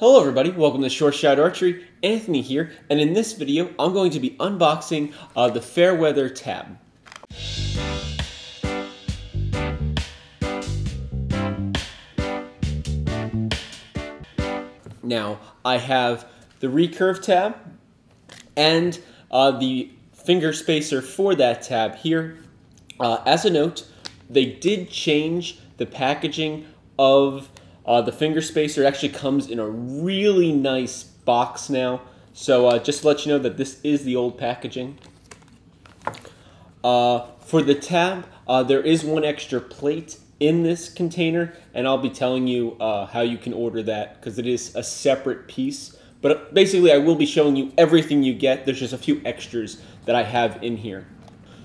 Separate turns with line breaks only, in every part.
Hello everybody, welcome to Shore Shot Archery. Anthony here, and in this video I'm going to be unboxing uh, the Fairweather tab. Now, I have the recurve tab and uh, the finger spacer for that tab here. Uh, as a note, they did change the packaging of uh, the finger spacer actually comes in a really nice box now. So uh, just to let you know that this is the old packaging. Uh, for the tab, uh, there is one extra plate in this container, and I'll be telling you uh, how you can order that because it is a separate piece. But basically, I will be showing you everything you get. There's just a few extras that I have in here.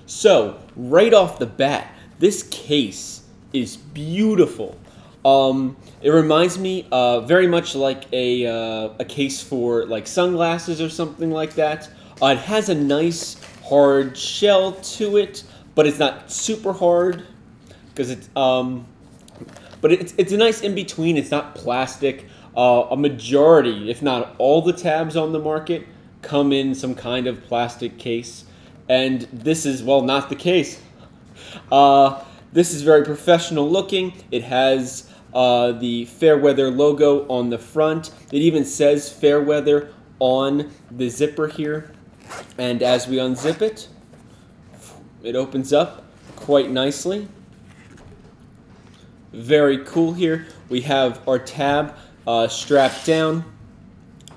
So, right off the bat, this case is beautiful. Um, it reminds me uh, very much like a, uh, a case for like sunglasses or something like that. Uh, it has a nice hard shell to it, but it's not super hard because it's um, but it's it's a nice in between. It's not plastic. Uh, a majority, if not all, the tabs on the market come in some kind of plastic case, and this is well not the case. Uh, this is very professional looking. It has uh, the Fairweather logo on the front. It even says Fairweather on the zipper here. And as we unzip it, it opens up quite nicely. Very cool here. We have our tab uh, strapped down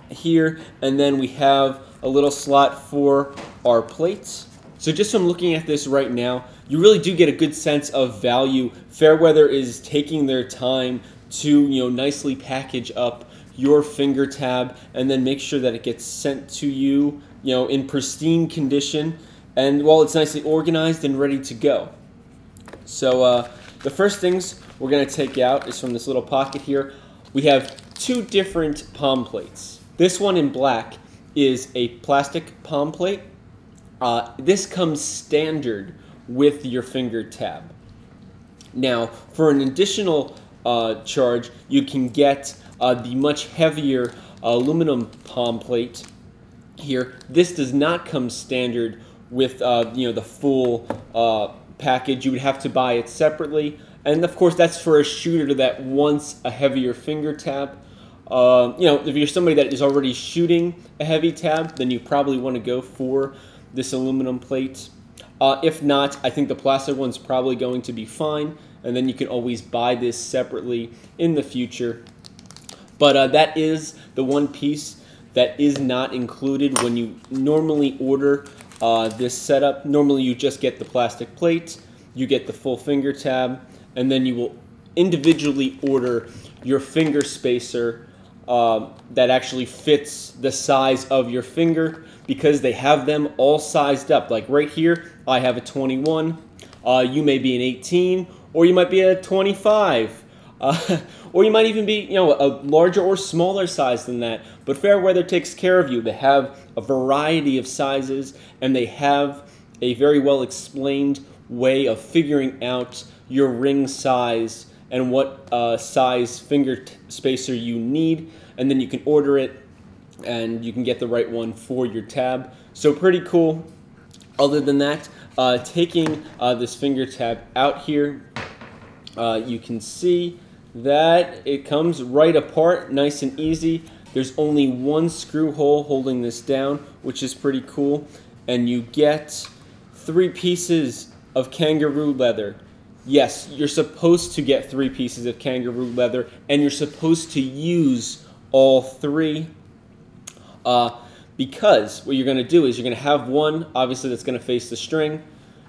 here, and then we have a little slot for our plates. So just from looking at this right now, you really do get a good sense of value. Fairweather is taking their time to you know nicely package up your finger tab and then make sure that it gets sent to you you know in pristine condition and while it's nicely organized and ready to go. So uh, the first things we're going to take out is from this little pocket here. We have two different palm plates. This one in black is a plastic palm plate uh, this comes standard with your finger tab. Now, for an additional uh, charge, you can get uh, the much heavier aluminum palm plate here. This does not come standard with uh, you know the full uh, package. You would have to buy it separately, and of course that's for a shooter that wants a heavier finger tab. Uh, you know, if you're somebody that is already shooting a heavy tab, then you probably want to go for this aluminum plate. Uh, if not, I think the plastic one's probably going to be fine, and then you can always buy this separately in the future. But uh, that is the one piece that is not included when you normally order uh, this setup. Normally you just get the plastic plate, you get the full finger tab, and then you will individually order your finger spacer uh, that actually fits the size of your finger because they have them all sized up. Like right here, I have a 21. Uh, you may be an 18, or you might be a 25. Uh, or you might even be, you know, a larger or smaller size than that. But Fairweather takes care of you. They have a variety of sizes, and they have a very well explained way of figuring out your ring size and what uh, size finger spacer you need, and then you can order it and you can get the right one for your tab. So pretty cool. Other than that, uh, taking uh, this finger tab out here, uh, you can see that it comes right apart, nice and easy. There's only one screw hole holding this down, which is pretty cool. And you get three pieces of kangaroo leather. Yes, you're supposed to get three pieces of kangaroo leather, and you're supposed to use all three uh, because what you're going to do is you're going to have one, obviously, that's going to face the string.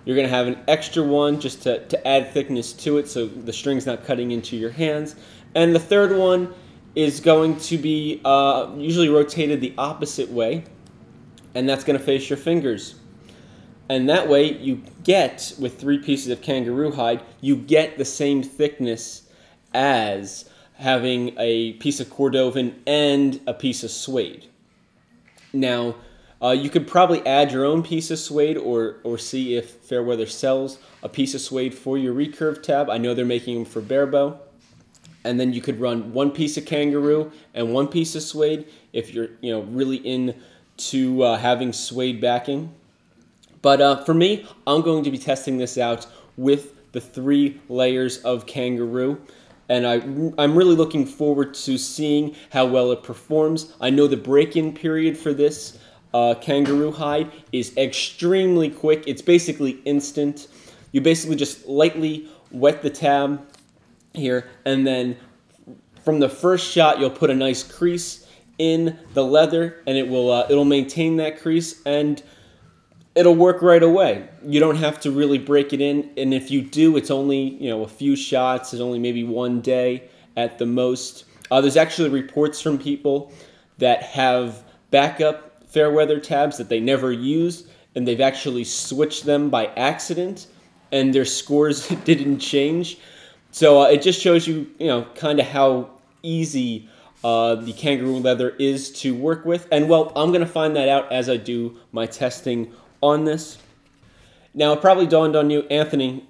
You're going to have an extra one just to, to add thickness to it so the string's not cutting into your hands. And the third one is going to be uh, usually rotated the opposite way, and that's going to face your fingers. And that way you get, with three pieces of kangaroo hide, you get the same thickness as having a piece of cordovan and a piece of suede. Now, uh, you could probably add your own piece of suede or, or see if Fairweather sells a piece of suede for your recurve tab. I know they're making them for Barebow. and then you could run one piece of kangaroo and one piece of suede if you're you know really into uh, having suede backing. But uh, for me, I'm going to be testing this out with the three layers of kangaroo. And I, I'm really looking forward to seeing how well it performs. I know the break-in period for this uh, kangaroo hide is extremely quick. It's basically instant. You basically just lightly wet the tab here, and then from the first shot, you'll put a nice crease in the leather, and it will uh, it'll maintain that crease and it'll work right away. You don't have to really break it in, and if you do, it's only you know a few shots. It's only maybe one day at the most. Uh, there's actually reports from people that have backup Fairweather tabs that they never use, and they've actually switched them by accident, and their scores didn't change. So uh, it just shows you, you know, kind of how easy uh, the kangaroo leather is to work with. And well, I'm going to find that out as I do my testing on this. Now, it probably dawned on you, Anthony,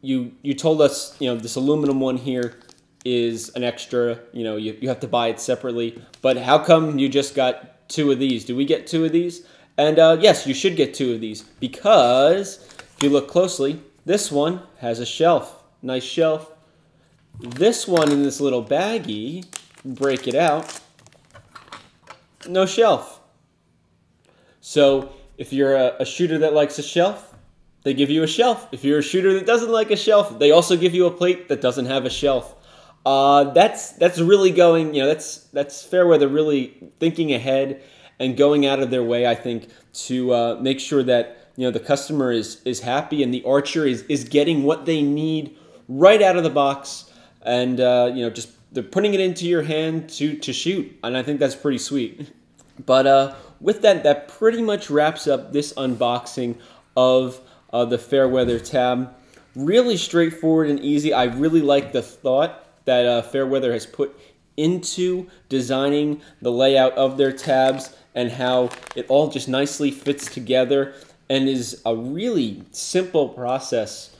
you, you told us, you know, this aluminum one here is an extra, you know, you, you have to buy it separately. But how come you just got two of these? Do we get two of these? And uh, yes, you should get two of these because if you look closely, this one has a shelf nice shelf. This one in this little baggie, break it out, no shelf. So if you're a, a, shooter that likes a shelf, they give you a shelf. If you're a shooter that doesn't like a shelf, they also give you a plate that doesn't have a shelf. Uh, that's that's really going, you know, that's that's Fairweather really thinking ahead and going out of their way, I think, to uh, make sure that you know the customer is is happy and the archer is is getting what they need right out of the box, and uh, you know just they're putting it into your hand to to shoot, and I think that's pretty sweet. But uh, with that, that pretty much wraps up this unboxing of uh, the Fairweather tab. Really straightforward and easy. I really like the thought that uh, Fairweather has put into designing the layout of their tabs and how it all just nicely fits together and is a really simple process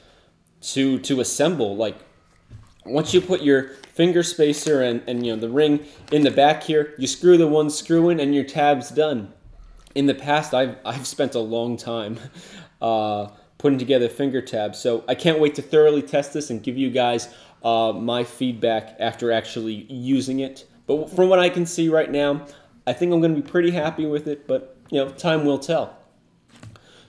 to to assemble. Like once you put your finger spacer and, and you know the ring in the back here, you screw the one screw in and your tab's done. In the past, I've, I've spent a long time uh, putting together finger tabs, so I can't wait to thoroughly test this and give you guys uh, my feedback after actually using it. But from what I can see right now, I think I'm going to be pretty happy with it, but you know, time will tell.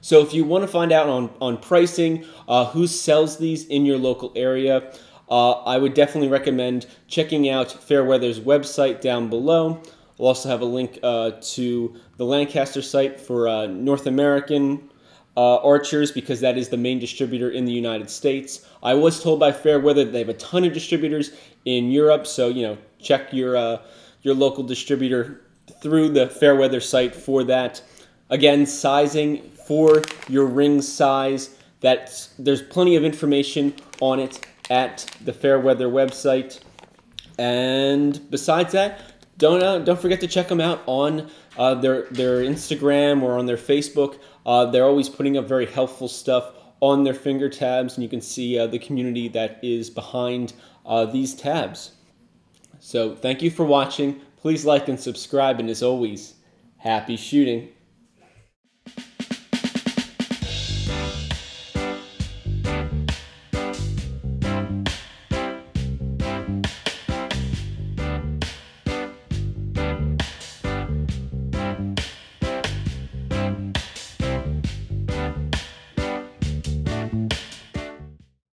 So if you want to find out on, on pricing, uh, who sells these in your local area, uh, I would definitely recommend checking out Fairweather's website down below. We'll also have a link uh, to the Lancaster site for uh, North American uh, archers because that is the main distributor in the United States. I was told by Fairweather they have a ton of distributors in Europe, so you know check your uh, your local distributor through the Fairweather site for that. Again, sizing for your ring size. That's, there's plenty of information on it at the Fairweather website. And besides that, don't uh, don't forget to check them out on uh, their their Instagram or on their Facebook. Uh, they're always putting up very helpful stuff on their finger tabs, and you can see uh, the community that is behind uh, these tabs. So thank you for watching. Please like and subscribe, and as always, happy shooting.